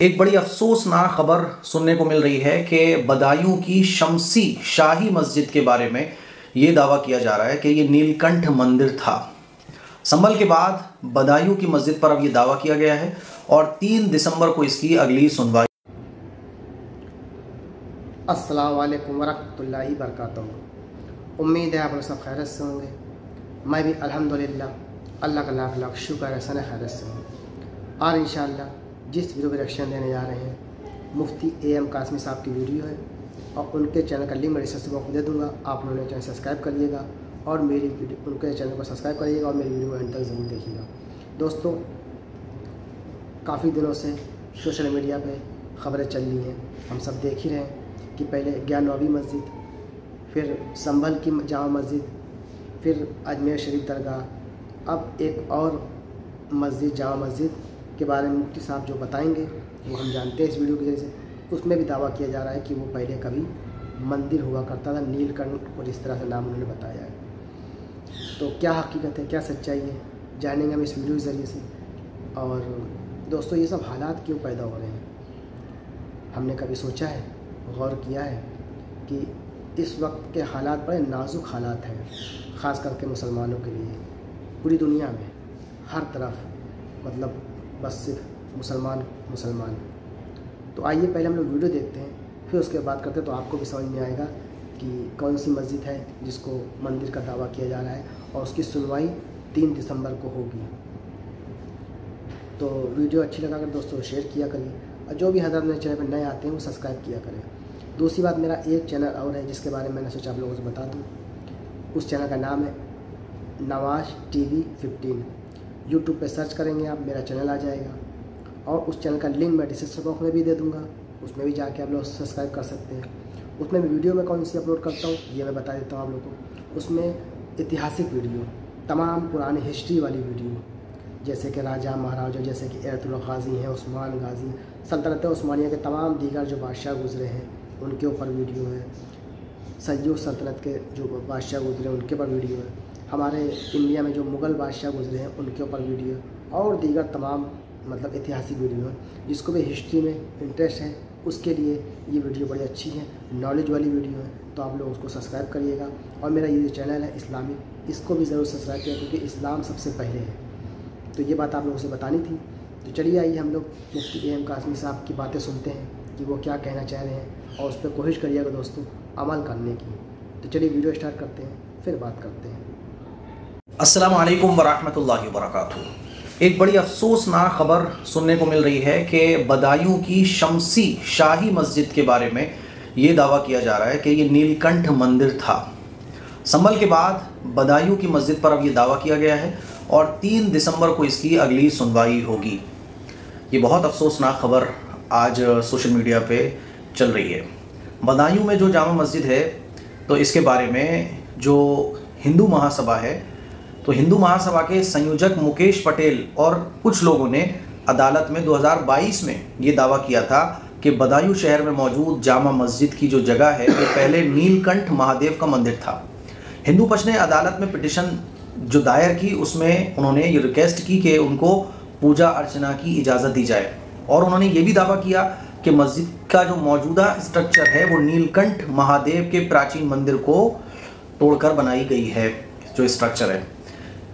एक बड़ी अफसोसनाक खबर सुनने को मिल रही है कि बदायूं की शमसी शाही मस्जिद के बारे में ये दावा किया जा रहा है कि ये नीलकंठ मंदिर था। संभल के बाद बदायूं की मस्जिद पर अब ये दावा किया गया है और तीन दिसंबर को इसकी अगली सुनवाई। अस्सलाम वालेकुम वरहमतुल्लाहि वरकatuh उम्मीद है आप लोग सब खैरत से होंगे। मैं भी अल्हम्दुलिल्लाह, अल्लाह का लाख लाख शुक्र है, सन खैरत से हूँ और इन जिस वीडियो पर रिएक्शन देने जा रहे हैं, मुफ्ती ए एम कासमी साहब की वीडियो है और उनके चैनल का लिंक मैं डिस्क्रिप्शन बॉक्स दे दूँगा। आप उन्होंने चैनल सब्सक्राइब करिएगा और मेरी वीडियो, उनके चैनल को सब्सक्राइब करिएगा और मेरी वीडियो को एंड तक ज़रूर देखिएगा। दोस्तों, काफ़ी दिनों से सोशल मीडिया पे खबरें चल रही हैं। हम सब देख ही रहे हैं कि पहले ज्ञानवाबी मस्जिद, फिर संभल की जामा मस्जिद, फिर अजमेर शरीफ दरगाह, अब एक और मस्जिद, जामा मस्जिद के बारे में मुफ्ती साहब जो बताएँगे, वो हम जानते हैं इस वीडियो के ज़रिए से। उसमें भी दावा किया जा रहा है कि वो पहले कभी मंदिर हुआ करता था, नीलकंठ और इस तरह से नाम उन्होंने बताया है। तो क्या हकीकत है, क्या सच्चाई है, जानेंगे हम इस वीडियो के ज़रिए से। और दोस्तों, ये सब हालात क्यों पैदा हो रहे हैं? हमने कभी सोचा है, गौर किया है कि इस वक्त के हालात बड़े नाजुक हालात हैं, ख़ास करके मुसलमानों के लिए। पूरी दुनिया में हर तरफ़ मतलब बस सिर्फ़ मुसलमान मुसलमान। तो आइए पहले हम लोग वीडियो देखते हैं, फिर उसके बाद करते हैं तो आपको भी समझ में आएगा कि कौन सी मस्जिद है जिसको मंदिर का दावा किया जा रहा है और उसकी सुनवाई तीन दिसंबर को होगी। तो वीडियो अच्छी लगा कर दोस्तों शेयर किया करिए और जो भी हज़रत मेरे चैनल पर नए आते हैं, वो सब्सक्राइब किया करें। दूसरी बात, मेरा एक चैनल और है जिसके बारे में मैंने सोचा आप लोगों से बता दूँ। उस चैनल का नाम है Nawaz T V fifteen. YouTube पे सर्च करेंगे आप, मेरा चैनल आ जाएगा। और उस चैनल का लिंक मैं डिस्क्रिप्शन बॉक्स में भी दे दूँगा। उसमें भी जाके आप लोग सब्सक्राइब कर सकते हैं। उसमें भी वीडियो मैं कौन सी अपलोड करता हूँ, ये मैं बता देता हूँ आप लोगों को। उसमें ऐतिहासिक वीडियो तमाम पुरानी हिस्ट्री वाली वीडियो जैसे कि राजा महाराजा, जैसे कि एरतुल गाजी हैं, उस्मान गाजी, सल्तनत उस्मानिया के तमाम दीगर जो बादशाह गुजरे हैं, उनके ऊपर वीडियो है। सैयद सल्तनत के जो बादशाह गुजरे उनके ऊपर वीडियो है। हमारे इंडिया में जो मुग़ल बादशाह गुजरे हैं, उनके ऊपर वीडियो और दीगर तमाम मतलब ऐतिहासिक वीडियो हैं, जिसको भी हिस्ट्री में इंटरेस्ट है, उसके लिए ये वीडियो बड़ी अच्छी है नॉलेज वाली वीडियो है तो आप लोग उसको सब्सक्राइब करिएगा। और मेरा ये जो चैनल है इस्लामिक इसको भी ज़रूर सब्सक्राइब किया क्योंकि इस्लाम सबसे पहले है। तो ये बात आप लोगों से बतानी थी। तो चलिए आइए हम लोग मुफ्ती एम कासमी साहब की बातें सुनते हैं, कि वो क्या कहना चाह रहे हैं, और उस पर कोशिश करिएगा दोस्तों, अमल करने की। तो चलिए वीडियो स्टार्ट करते हैं, फिर बात करते हैं। अस्सलाम वालेकुम वरहमतुल्लाहि वबरकातुहू एक बड़ी अफसोसनाक खबर सुनने को मिल रही है कि बदायूं की शमसी शाही मस्जिद के बारे में ये दावा किया जा रहा है कि ये नीलकंठ मंदिर था। संभल के बाद बदायूं की मस्जिद पर अब ये दावा किया गया है और तीन दिसंबर को इसकी अगली सुनवाई होगी। ये बहुत अफसोसनाक खबर आज सोशल मीडिया पे चल रही है। बदायूं में जो जामा मस्जिद है तो इसके बारे में जो हिंदू महासभा है तो हिंदू महासभा के संयोजक मुकेश पटेल और कुछ लोगों ने अदालत में 2022 में ये दावा किया था कि बदायूं शहर में मौजूद जामा मस्जिद की जो जगह है, वो पहले नीलकंठ महादेव का मंदिर था। हिंदू पक्ष ने अदालत में पिटिशन जो दायर की, उसमें उन्होंने ये रिक्वेस्ट की कि उनको पूजा अर्चना की इजाज़त दी जाए। और उन्होंने ये भी दावा किया कि मस्जिद का जो मौजूदा स्ट्रक्चर है, वो नीलकंठ महादेव के प्राचीन मंदिर को तोड़कर बनाई गई है, जो स्ट्रक्चर है।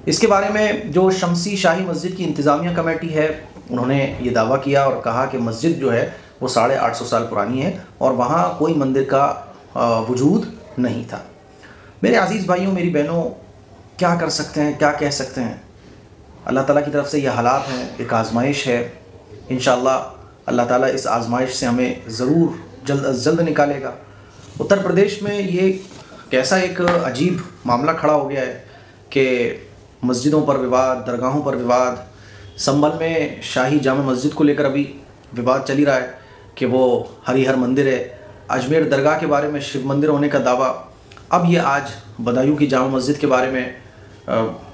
इसके बारे में जो शमसी शाही मस्जिद की इंतज़ामिया कमेटी है, उन्होंने ये दावा किया और कहा कि मस्जिद जो है, वो साढ़े आठ सौ साल पुरानी है और वहाँ कोई मंदिर का वजूद नहीं था। मेरे अज़ीज़ भाइयों, मेरी बहनों, क्या कर सकते हैं, क्या कह सकते हैं? अल्लाह ताला की तरफ़ से ये हालात हैं, एक आजमाइश है। इन अल्लाह ताला इस आजमाइश से हमें ज़रूर जल्द अज जल्द निकालेगा। उत्तर प्रदेश में ये कैसा एक अजीब मामला खड़ा हो गया है कि मस्जिदों पर विवाद, दरगाहों पर विवाद संभल में शाही जामा मस्जिद को लेकर अभी विवाद चल ही रहा है कि वो हरिहर मंदिर है। अजमेर दरगाह के बारे में शिव मंदिर होने का दावा, अब ये आज बदायूं की जामा मस्जिद के बारे में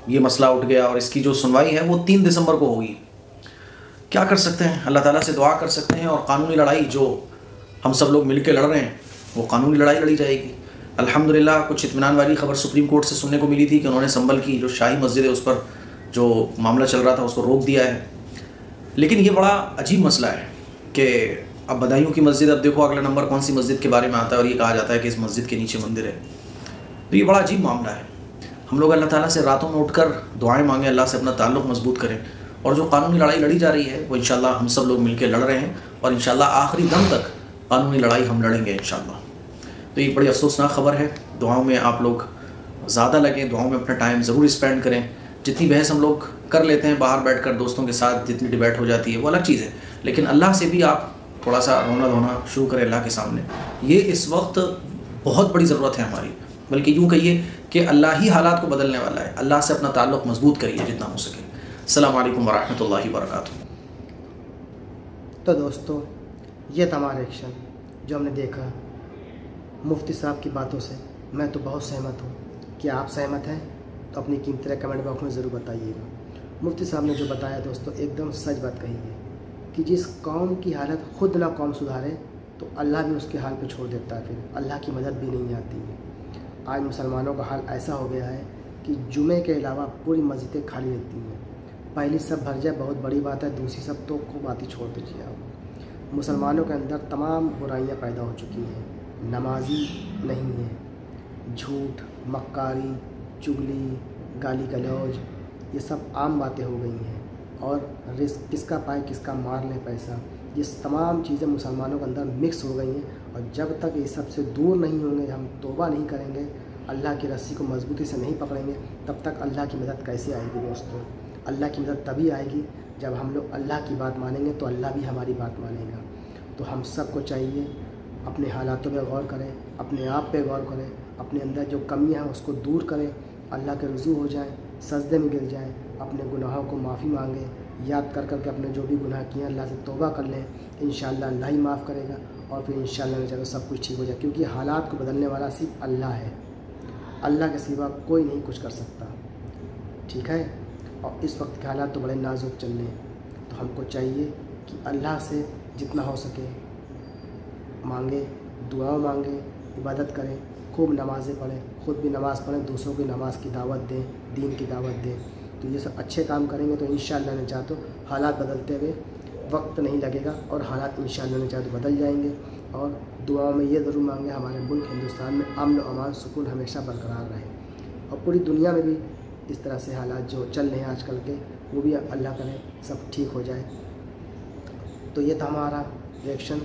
ये मसला उठ गया और इसकी जो सुनवाई है वो तीन दिसंबर को होगी। क्या कर सकते हैं? अल्लाह ताला से दुआ कर सकते हैं और कानूनी लड़ाई जो हम सब लोग मिल लड़ रहे हैं, वो कानूनी लड़ाई लड़ी जाएगी। अल्हम्दुलिल्लाह, कुछ इतमान वाली खबर सुप्रीम कोर्ट से सुनने को मिली थी कि उन्होंने संभल की, जो शाही मस्जिद है, उस पर जो मामला चल रहा था, उसको रोक दिया है। लेकिन ये बड़ा अजीब मसला है कि अब बदायूं की मस्जिद, अब देखो अगला नंबर कौन सी मस्जिद के बारे में आता है और ये कहा जाता है कि इस मस्जिद के नीचे मंदिर है। तो ये बड़ा अजीब मामला है। हम लोग अल्लाह ताला से रातों में उठकर दुआएँ मांगे, अल्लाह से अपना ताल्लुक मज़बूत करें और जो कानूनी लड़ाई लड़ी जा रही है, वो इंशाल्लाह हम सब लोग मिलकर लड़ रहे हैं और इंशाल्लाह आखिरी दम तक कानूनी लड़ाई हम लड़ेंगे इंशाल्लाह। तो ये बड़ी अफसोसनाक खबर है। दुआओं में आप लोग ज़्यादा लगें, दुआओं में अपना टाइम ज़रूर स्पेंड करें। जितनी बहस हम लोग कर लेते हैं बाहर बैठ कर दोस्तों के साथ, जितनी डिबेट हो जाती है, वो अलग चीज़ है। लेकिन अल्लाह से भी आप थोड़ा सा रोना धोना शुरू करें अल्लाह के सामने। ये इस वक्त बहुत बड़ी ज़रूरत है हमारी। बल्कि यूँ कहिए कि अल्लाह ही हालात को बदलने वाला है। अल्लाह से अपना ताल्लुक मज़बूत करिए जितना हो सके। अल्लाम वरहमल वर्क तो दोस्तों, ये था हमारा एक्शन जो हमने देखा। मुफ्ती साहब की बातों से मैं तो बहुत सहमत हूँ क्या आप सहमत हैं तो अपनी कीमती कमेंट बॉक्स में ज़रूर बताइएगा। मुफ्ती साहब ने जो बताया दोस्तों, एकदम सच बात कही है कि जिस कौम की हालत खुद ना कौम सुधारे तो अल्लाह भी उसके हाल पे छोड़ देता है फिर। अल्लाह की मदद भी नहीं आती है। आज मुसलमानों का हाल ऐसा हो गया है कि जुमे के अलावा पूरी मस्जिदें खाली रहती हैं। पहली सब भर जाए, बहुत बड़ी बात है, दूसरी सब तो खूब आती छोड़ दीजिए आप। मुसलमानों के अंदर तमाम बुराइयाँ पैदा हो चुकी हैं। नमाजी नहीं है। झूठ, मक्कारी, चुगली, गाली गलौज, ये सब आम बातें हो गई हैं। और रिस्क, किसका पाए, किसका मार ले पैसा, ये तमाम चीज़ें मुसलमानों के अंदर मिक्स हो गई हैं। और जब तक ये सबसे दूर नहीं होंगे, हम तोबा नहीं करेंगे, अल्लाह की रस्सी को मजबूती से नहीं पकड़ेंगे, तब तक अल्लाह की मदद कैसे आएगी दोस्तों? अल्लाह की मदद तभी आएगी जब हम लोग अल्लाह की बात मानेंगे तो अल्लाह भी हमारी बात मानेगा। तो हम सबको चाहिए अपने हालातों पर गौर करें, अपने आप पे गौर करें, अपने अंदर जो कमियाँ हैं उसको दूर करें, अल्लाह के रजू हो जाएँ, सजदे में गिर जाएँ, अपने गुनाहों को माफ़ी मांगें, याद कर कर के अपने जो भी गुनाह किए हैं, अल्लाह से तोबा कर लें इन अल्लाह ही माफ़ करेगा और फिर इन शाला सब कुछ ठीक हो जाए, क्योंकि हालात को बदलने वाला सिर्फ़ अल्लाह है। अल्लाह के सिवा कोई नहीं कुछ कर सकता। ठीक है? और इस वक्त के हालात तो बड़े नाजुक चल रहे हैं। तो हमको चाहिए कि अल्लाह से जितना हो सके मांगे, दुआओं मांगे, इबादत करें, खूब नमाज़ें पढ़ें, ख़ुद भी नमाज़ पढ़ें, दूसरों की नमाज़ की दावत दें, दीन की दावत दें। तो ये सब अच्छे काम करेंगे तो इन ने चाहते हालात बदलते हुए वक्त नहीं लगेगा और हालात इन ने चाहते बदल जाएँगे। और दुआओं में ये ज़रूर मांगे, हमारे मुल्क हिंदुस्तान में अमन अमान सुकून हमेशा बरकरार रहे। और पूरी दुनिया में भी इस तरह से हालात जो चल रहे हैं आजकल के, वो भी अल्लाह करें, सब ठीक हो जाए। तो ये था हमारा रिएक्शन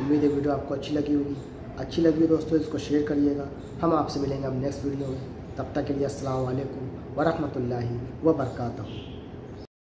उम्मीद है वीडियो आपको अच्छी लगी होगी। अच्छी लगी हो दोस्तों, इसको शेयर करिएगा। हम आपसे मिलेंगे अब नेक्स्ट वीडियो में। तब तक के लिए असल वालेकुम वरहमल वर्का